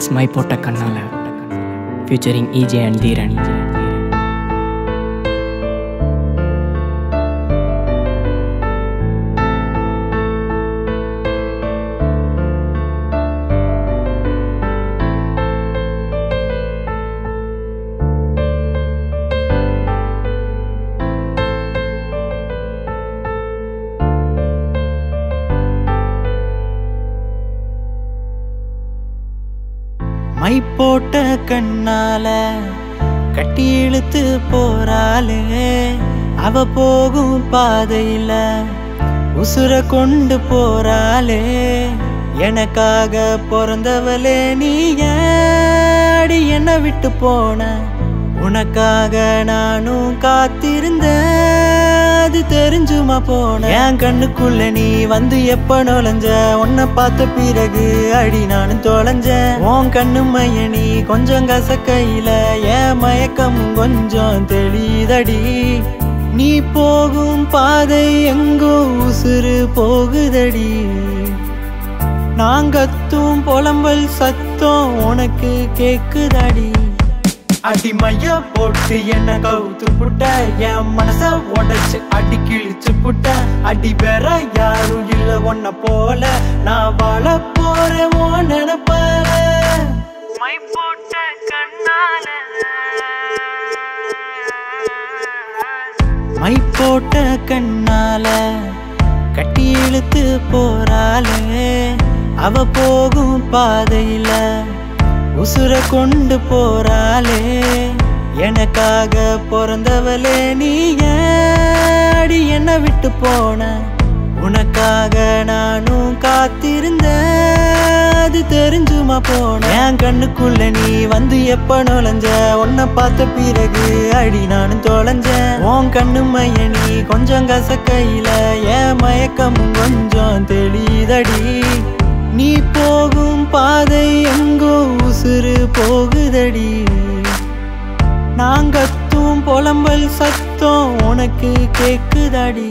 It's my போட்ட கண்ணால. Featuring இஜே and தீரன் மை போட்ட கண்ணால கட்டி இழுத்து போறாளே. அவ போகும் பாதையில உசுர கொண்டு போறாளே. எனக்காக பிறந்தவளே நீ ஏடி என்ன விட்டு போன? உனக்காக நானும் காத்திருந்த அது தெரிஞ்சுமா போன? என் கண்ணுக்குள்ள நீ வந்து எப்ப நுழைஞ்ச? உன்னை பார்த்த பிறகு அடி நானும் தொலைஞ்சேன். உன் கண்ணு மைய நீ கொஞ்சம் கசக்கையில என் மயக்கம் கொஞ்சம் தெளிதடி. நீ போகும் பாதை எங்கோ உசுறு போகுதடி. நாங்கத்தும் புலம்பல் சத்தம் உனக்கு கேக்குதடி. அடிமைய போட்டு என்ன கவுத்து புட்ட என் மனச உடைச்சு அடி கிழிச்சு புட்ட. அடி வேற யாரும் இல்ல உன்ன போல நான் வாழ போறேன் நினைப்பால. மை போட்ட கண்ணால. மை போட்ட கண்ணால கட்டி இழுத்து போறாளே. அவ போகும் பாதையில உசுர கொண்டு போறாளே. எனக்காக பிறந்தவளே நீ ஏடி என்ன விட்டு போன. உனக்காக நானும் காத்திருந்த அது தெரிஞ்சுமா போன. என் கண்ணுக்குள்ள நீ வந்து எப்ப நுழைஞ்ச? உன்னை பார்த்த பிறகு அடி நானும் தொலைஞ்சேன். உன் கண்ணு மைய நீ கொஞ்சம் கசக்கையில என் மயக்கம் கொஞ்சம் தெளிதடி. நீ போகும் பாதை போகுதடி. நாங்கத்தும் புலம்பல் சத்தம் உனக்கு கேக்குதடி.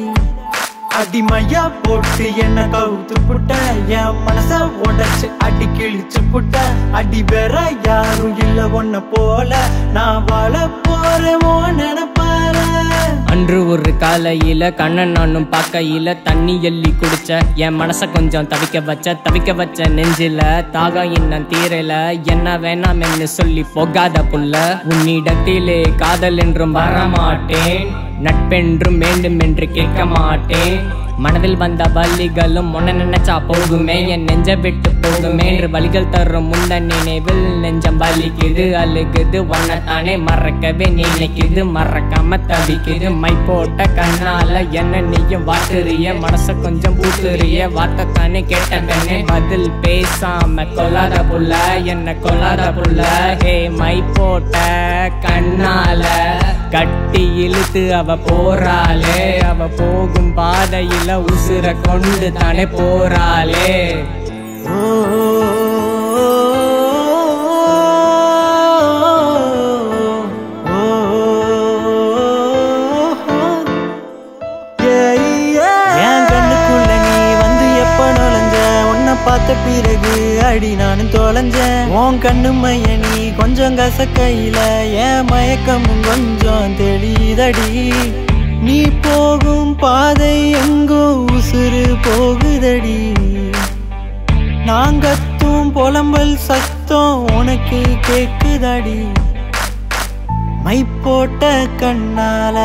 அடிமையா போட்டு என்ன கவுத்து புட்ட என் மனச உடச்சு அடி கிழிச்சு புட்ட. அடி வேற யாரும் இல்ல ஒன்ன போல. நான் வாழ போறேன் உன் அன்று ஒரு காலையில கண்ணன் நானும் பார்க்கையில தண்ணி எள்ளி குடிச்ச. என் மனச கொஞ்சம் தவிக்க வச்ச தவிக்க வச்ச நெஞ்சில தாகம் இன்னும் தீரல. என்ன வேணாம் சொல்லி போகாத புள்ள. உன்னிடத்திலே காதல் என்றும் வரமாட்டேன். நட்பென்றும் வேண்டும் என்று கேட்க மாட்டேன். மனதில் வந்த வலிகளும் முன்ன நினைச்சா போகுமே என் நெஞ்ச விட்டு போகுமே என்று வலிகள் தரும் முன்ன நினைவில் நெஞ்சம் வலிக்குது அழுகுது உன்னை தானே மறக்கவே நினைக்குது. மறக்காம தவிக்குது மை போட்ட கண்ணால என்ன நீயும் வாட்டுறிய மனச கொஞ்சம் பூத்துறிய வார்த்தை தானே கேட்ட பதில் பேசாம கொல்லாத புள்ள என்ன கொல்லாத புள்ள. ஹே மை போட்ட கண்ணால கட்டி இழுத்து அவ போறாளே. அவ போகும் பாதையில் உசுர கொண்டு தானே போறாளே. என் நீ வந்து எப்ப பார்த்த பிறகு அடி நானும் தொலைஞ்சேன். உன் கண்ணு மைய நீ கொஞ்சம் கசக்கையில ஏன் மயக்கமும் கொஞ்சம் தெளிதடி நீ போகும் பாதை எங்கோ உசுறு போகுதடி. நாங்கத்தும் புலம்பல் சத்தம் உனக்கு கேட்குதடி மை போட்ட கண்ணால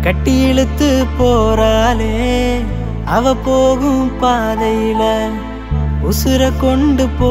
கட்டி இழுத்து போறாளே. அவ போகும் பாதையில உசுர கொண்டு போ